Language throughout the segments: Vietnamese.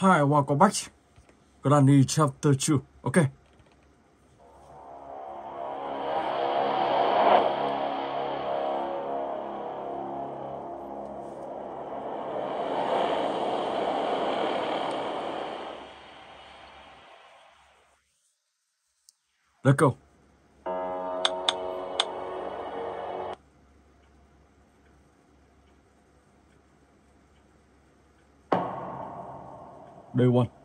Hi, welcome back. Granny chapter 2. Okay. Let's go. Day one.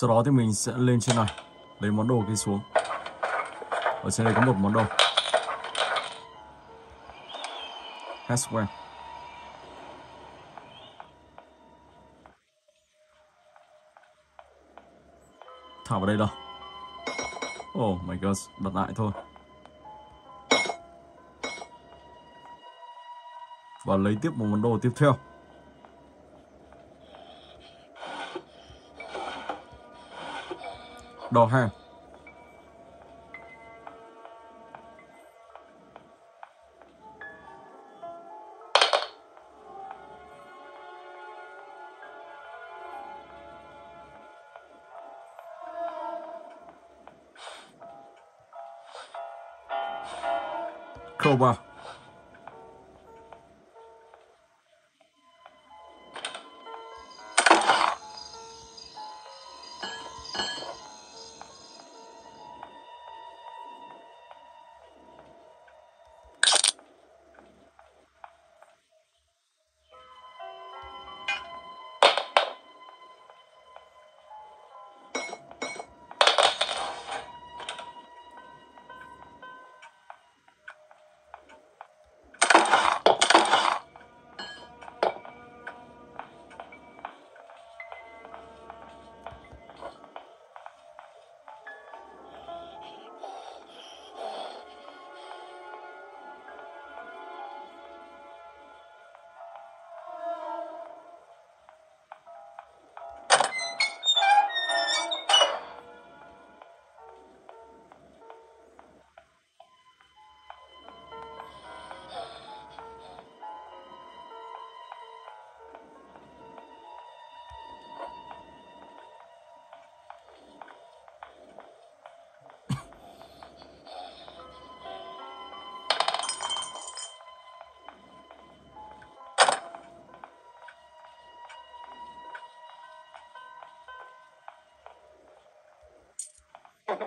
Sau đó thì mình sẽ lên trên này Lấy món đồ kia xuống. Ở trên đây có một món đồ. Haswell Thả vào đây đâu Oh my god, đặt lại thôi. Và lấy tiếp một món đồ tiếp theo. no harm. Cobra. Rồi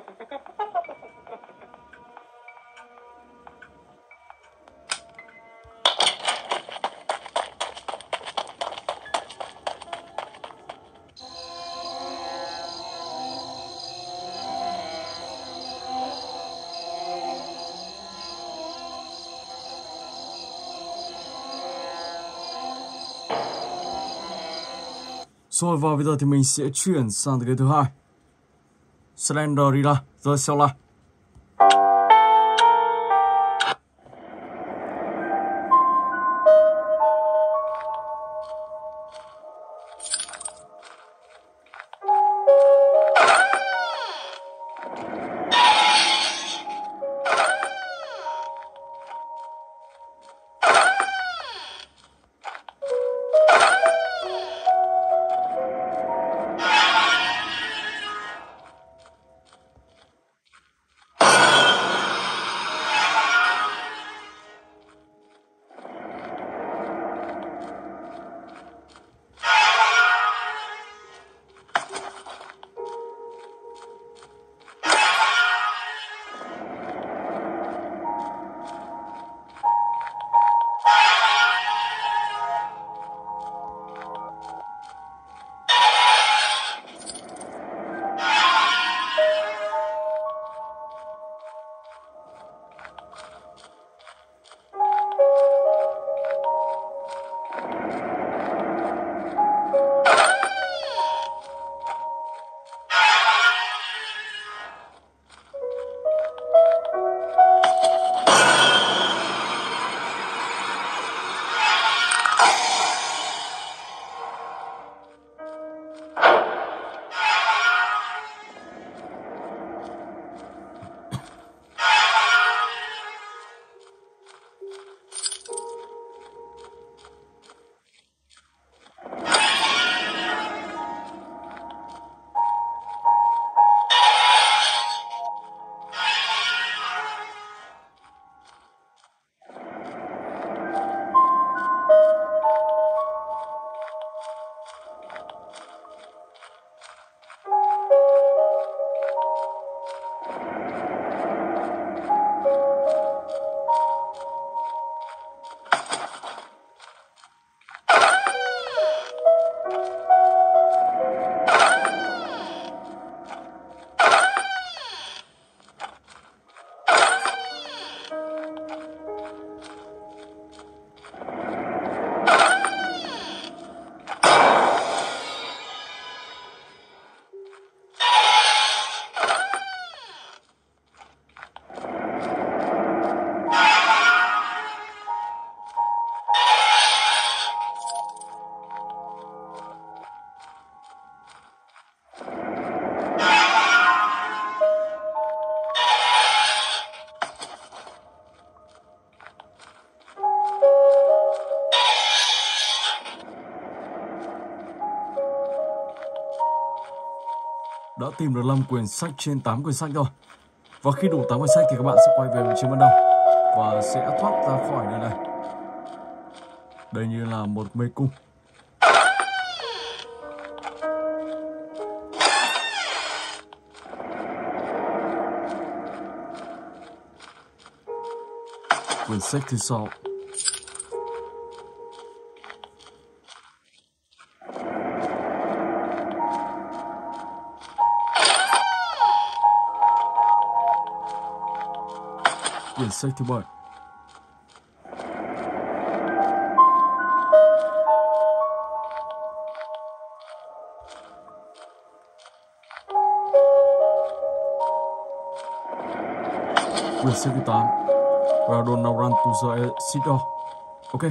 và bây giờ thì mình sẽ chuyển sang cái thứ hai. Slenderina, rồi sau tìm được 5 quyển sách trên 8 quyển sách rồi. Và khi đủ 8 quyển sách thì các bạn sẽ quay về vị trí ban đầu và sẽ thoát ra khỏi nơi này. Đây như là một mê cung. Quyển sách thứ sáu quyển sách thứ bảy quyển sách thứ tám Radon to the Sidor ok.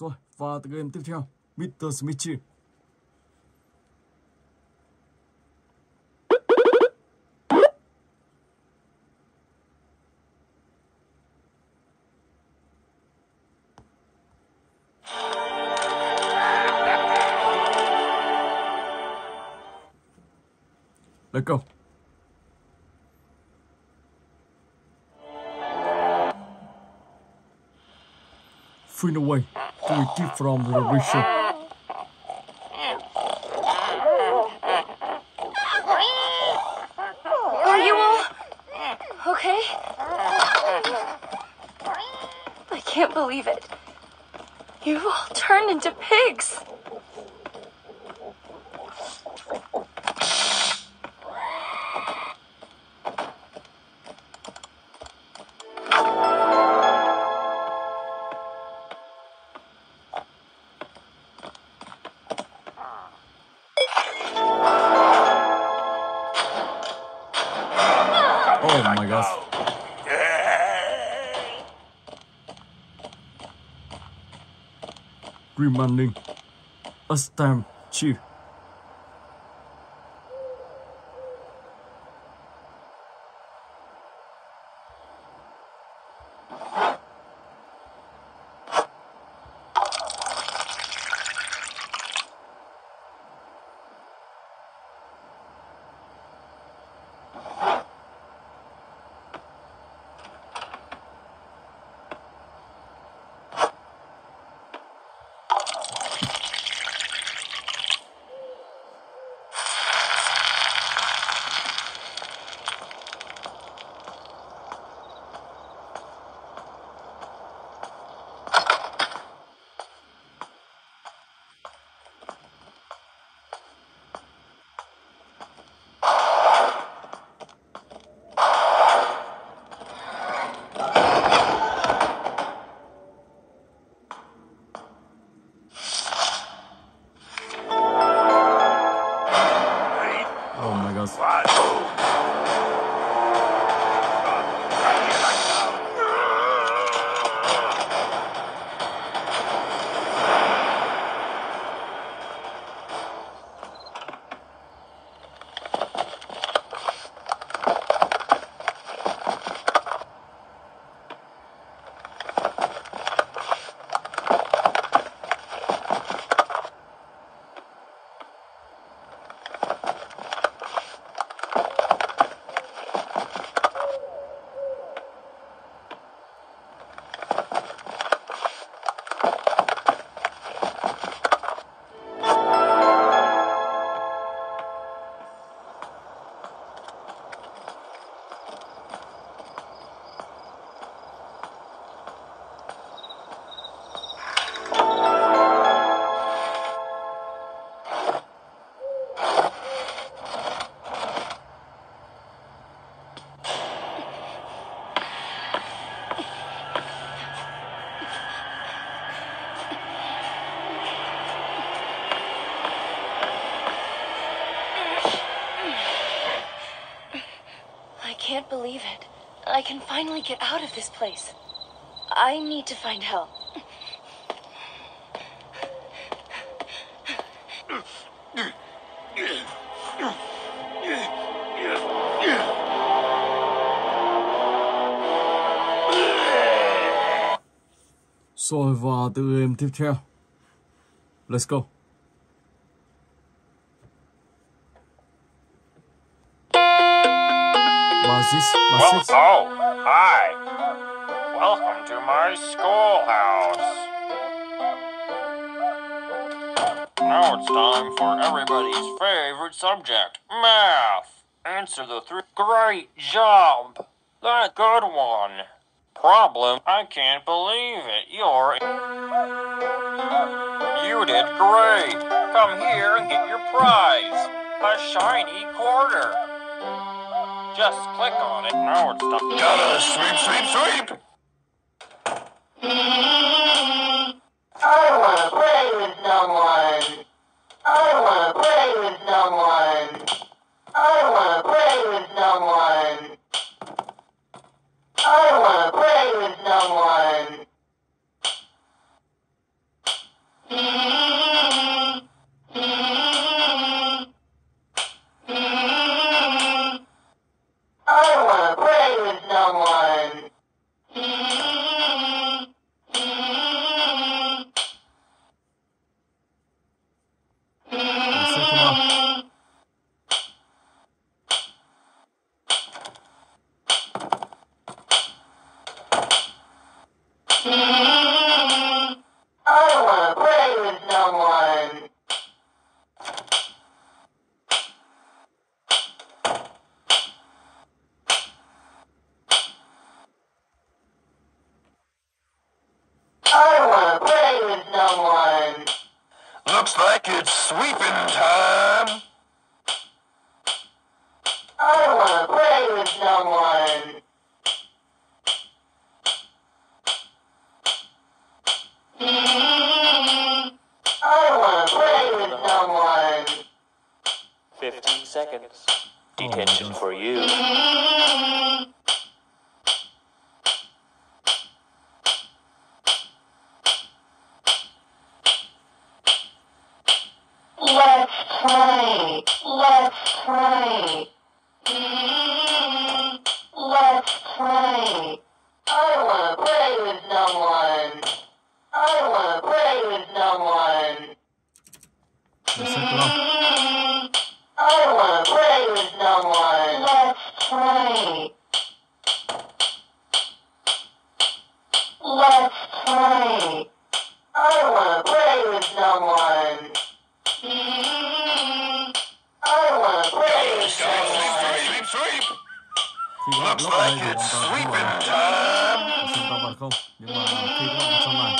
Rồi, và tựa game tiếp theo, Mr. Smitchy. Let's go. Find a city from all okay? I can't believe it. You all turned into pigs. Remanding. A stamp chief. Can finally get out of this place. I need to find help. Rồi và tự game tiếp theo. Let's go. Zis, bà Well, oh, hi. Welcome to my schoolhouse. Now it's time for everybody's favorite subject, math. Answer the three. Great job. That good one. Problem, I can't believe it. You're. You did great. Come here and get your prize. A shiny quarter. Just click on it. Now it's time. Gotta sweep, sweep, sweep. I wanna play with someone. I wanna play with someone. I wanna play with someone. I wanna play with someone. I wanna play with someone. Bà Six come on. I wanna play with someone. I wanna play with someone. Looks like it's sweeping time. I wanna play with someone. I wanna play with someone. 15 seconds. Detention for you. Let's play. I wanna play with someone. I wanna play with someone. Sleep, sleep, Khi các bạn lốc ở đây thì hoàn toàn không vào xem ta bật không. Nhưng mà khi các bạn trong này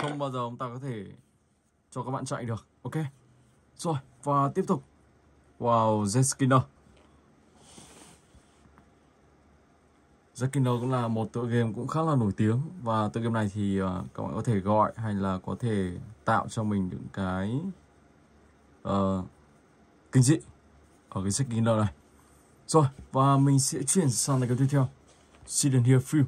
không bao giờ ông ta có thể cho các bạn chạy được. Ok. Rồi và tiếp tục. Wow, The Zeskiner cũng là một tựa game cũng khá là nổi tiếng và tựa game này thì ờ, các bạn có thể gọi hay là có thể tạo cho mình những cái uh, kinh dị ở cái Zeskiner này. Rồi, và mình sẽ chuyển sang cái tiếp theo. Student Here Phil.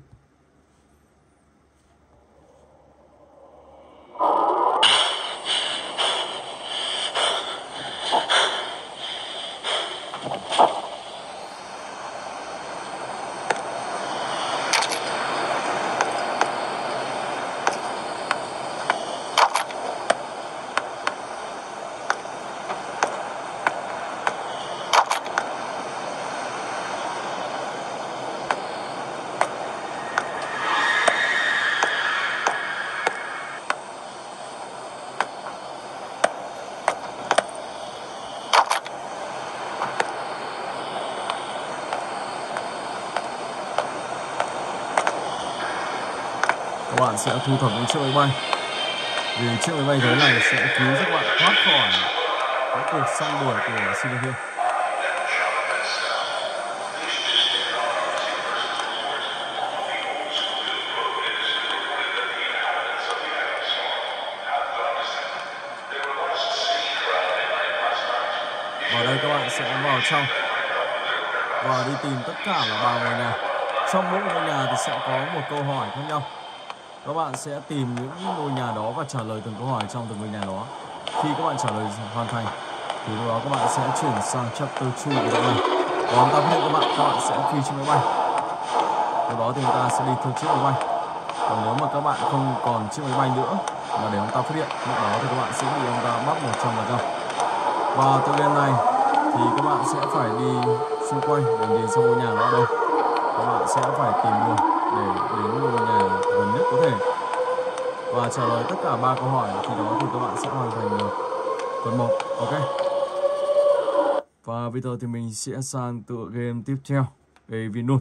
Các bạn sẽ thu thập những chiếc máy bay. Vì chiếc máy bay thế này sẽ cứu các bạn thoát khỏi cái cuộc săn đuổi của Student Here. Vào đây các bạn sẽ vào trong và đi tìm tất cả là ba người này trong mỗi ngôi nhà thì sẽ có một câu hỏi khác nhau các bạn sẽ tìm những ngôi nhà đó và trả lời từng câu hỏi trong từng ngôi nhà đó. Khi các bạn trả lời hoàn thành, thì lúc đó các bạn sẽ chuyển sang chapter 2 của đoạn này và chúng ta phát hiện các bạn các bạn sẽ phi trên máy bay. Lúc đó thì chúng ta sẽ đi theo chiếc máy bay. Còn nếu mà các bạn không còn chiếc máy bay nữa mà để ông ta phát hiện, lúc đó thì các bạn sẽ bị ông ta bắt một trăm phần trăm. Và tựa game này thì các bạn sẽ phải đi xung quanh để nhìn xem ngôi nhà đó ở đâu bạn sẽ phải tìm đường để đến ngôi nhà gần nhất có thể. Và trả lời tất cả ba câu hỏi thì đó thì các bạn sẽ hoàn thành được. Phần 1 ok. Và bây giờ thì mình sẽ sang tựa game tiếp theo về Vinun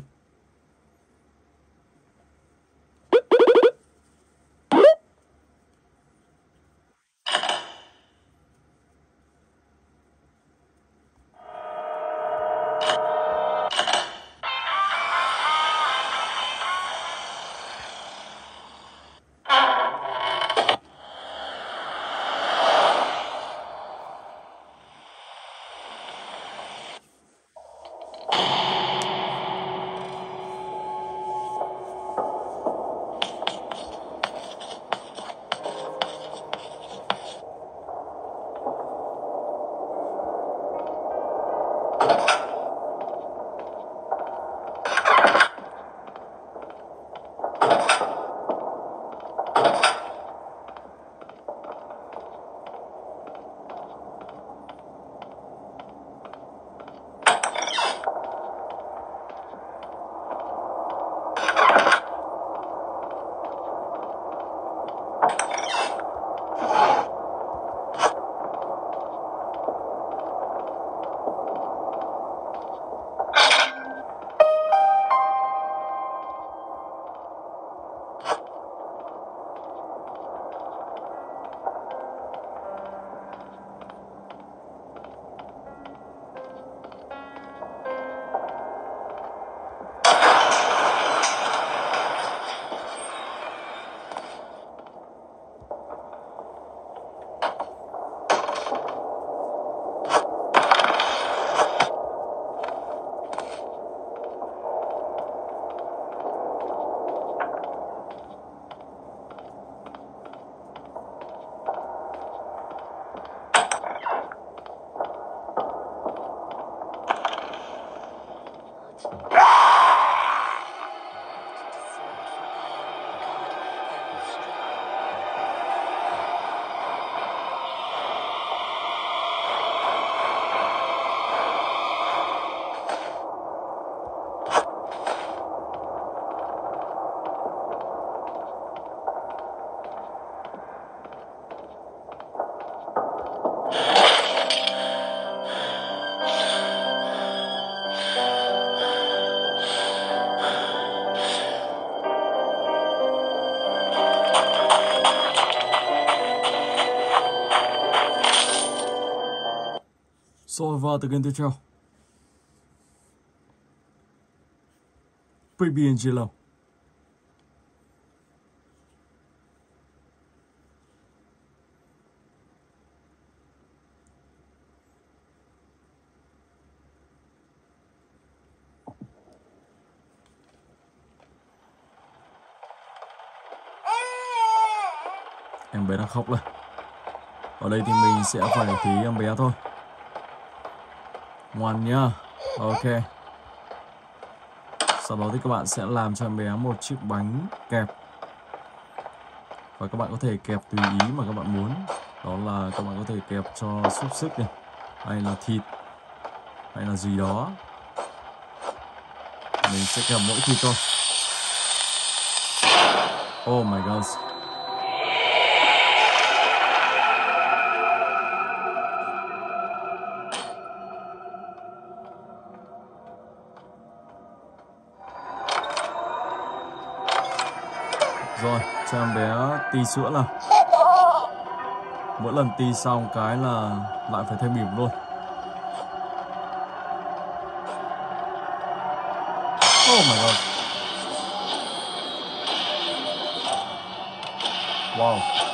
you. Soi vào từ game tiếp theo Baby Angelo Em bé đang khóc rồi. Ở đây thì mình sẽ phải thí em bé thôi ngoan nhá. Ok. Sau đó thì các bạn sẽ làm cho em bé một chiếc bánh kẹp. Và các bạn có thể kẹp tùy ý mà các bạn muốn. Đó là các bạn có thể kẹp cho xúc xích này, hay là thịt, hay là gì đó. Mình sẽ kẹp mỗi thịt thôi. Oh my god cho em bé ti sữa nào. Mỗi lần ti xong cái là lại phải thêm bỉm luôn. Oh my god. Wow.